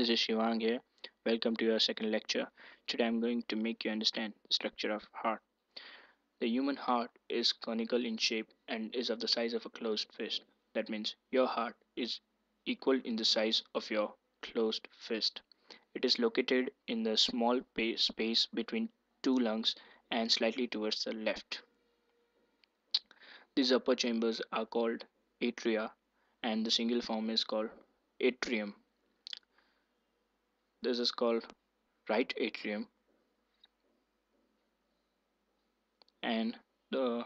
this is Shivang here. Welcome to your second lecture. Today I'm going to make you understand the structure of heart. The human heart is conical in shape and is of the size of a closed fist. That means your heart is equal in the size of your closed fist. It is located in the small space between two lungs and slightly towards the left. These upper chambers are called atria and the single form is called atrium this is called right atrium. And the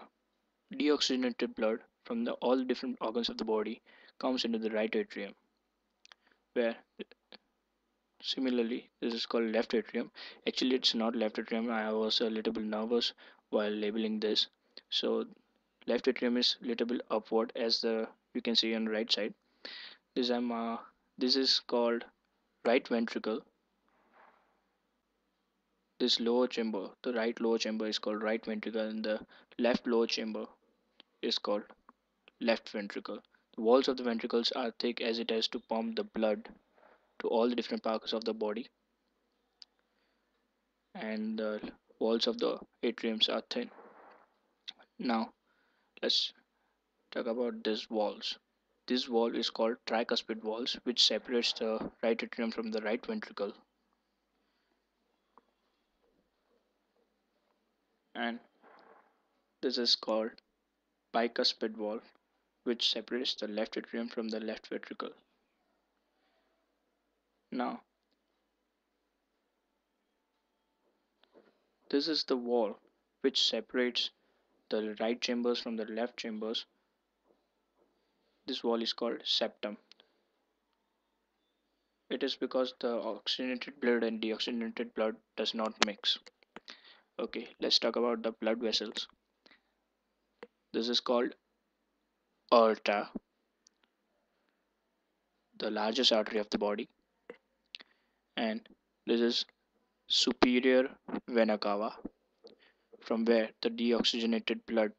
deoxygenated blood from the all different organs of the body comes into the right atrium where similarly this is called left atrium. Actually it's not left atrium. I was a little bit nervous while labeling this. So left atrium is little bit upward as the you can see on the right side. This i'm uh, this is called right ventricle this lower chamber. The right lower chamber is called right ventricle and the left lower chamber is called left ventricle. The walls of the ventricles are thick as it has to pump the blood to all the different parts of the body. And the walls of the atriums are thin. Now let's talk about these walls this wall is called tricuspid valves, which separates the right atrium from the right ventricle. And this is called bicuspid valve, which separates the left atrium from the left ventricle. Now, this is the wall which separates the right chambers from the left chambers this wall is called septum. It is because the oxygenated blood and deoxygenated blood does not mix. Okay, let's talk about the blood vessels. This is called aorta, the largest artery of the body. And this is superior vena cava, from where the deoxygenated blood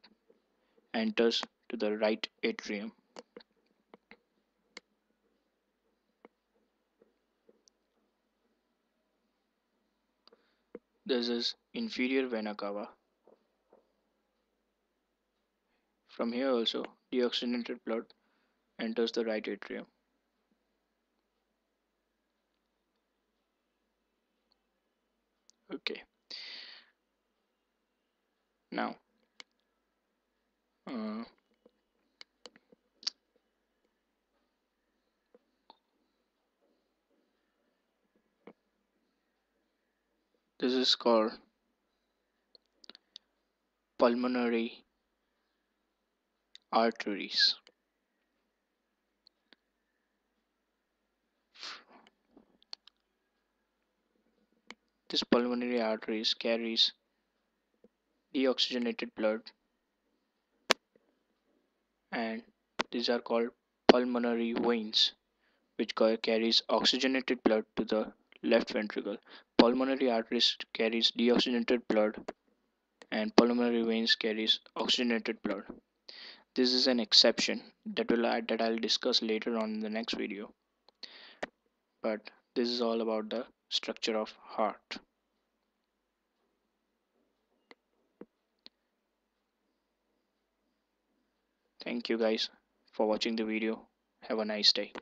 enters to the right atrium. This is inferior vena cava. From here also, deoxygenated blood enters the right atrium. Okay. Now, uh, This is called pulmonary arteries. This pulmonary arteries carries deoxygenated blood and these are called pulmonary veins which carries oxygenated blood to the left ventricle. Pulmonary arteries carries deoxygenated blood and pulmonary veins carries oxygenated blood. This is an exception that will add that i'll discuss later on in the next video. But this is all about the structure of heart. Thank you guys for watching the video. Have a nice day